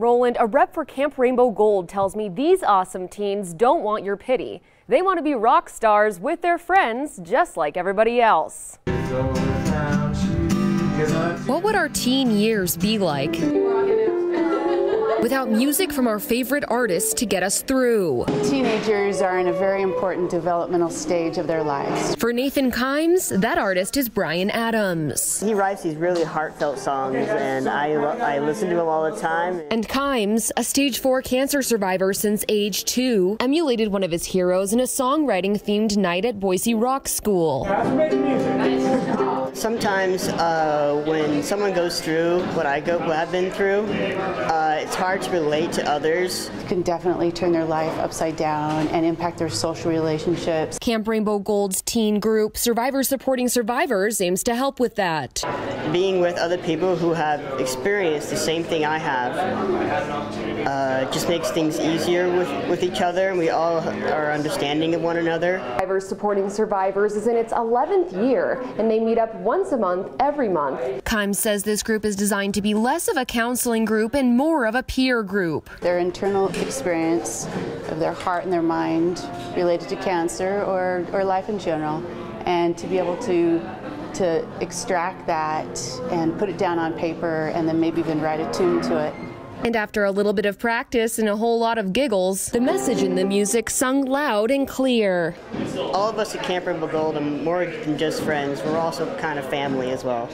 Roland, a rep for Camp Rainbow Gold tells me these awesome teens don't want your pity. They want to be rock stars with their friends, just like everybody else. What would our teen years be like? Without music from our favorite artists to get us through. Teenagers are in a very important developmental stage of their lives. For Nathan Kimes, that artist is Bryan Adams. He writes these really heartfelt songs, and I, I listen to him all the time. And Kimes, a stage 4 cancer survivor since age 2, emulated one of his heroes in a songwriting themed night at Boise Rock School. Sometimes uh, when someone goes through what I go, what I've been through, uh, it's hard to relate to others. It can definitely turn their life upside down and impact their social relationships. Camp Rainbow Gold's teen group, Survivors Supporting Survivors, aims to help with that. Being with other people who have experienced the same thing I have uh, just makes things easier with, with each other, and we all are understanding of one another. Survivors Supporting Survivors is in its 11th year, and they meet up once a month every month. Kimes says this group is designed to be less of a counseling group and more of a peer group. Their internal experience of their heart and their mind related to cancer or, or life in general, and to be able to to extract that and put it down on paper and then maybe even write a tune to it. And after a little bit of practice and a whole lot of giggles, the message in the music sung loud and clear. All of us at Camp Rainbow Gold are more than just friends. We're also kind of family as well.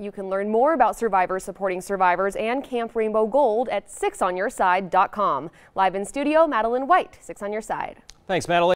You can learn more about survivors supporting survivors and Camp Rainbow Gold at 6onyourside.com. Live in studio, Madeline White, 6 on Your Side. Thanks, Madeline.